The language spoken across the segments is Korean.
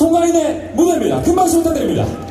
송가인의 무대입니다. 큰 박수 부탁드립니다.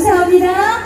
감사합니다.